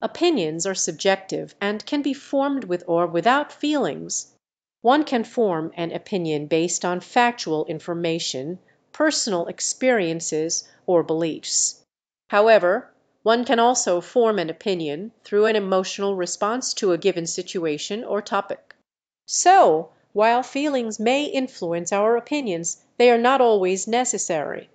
Opinions are subjective and can be formed with or without feelings; one can form an opinion based on factual information, personal experiences, or beliefs. However, one can also form an opinion through an emotional response to a given situation or topic. So, while feelings may influence our opinions, they are not always necessary.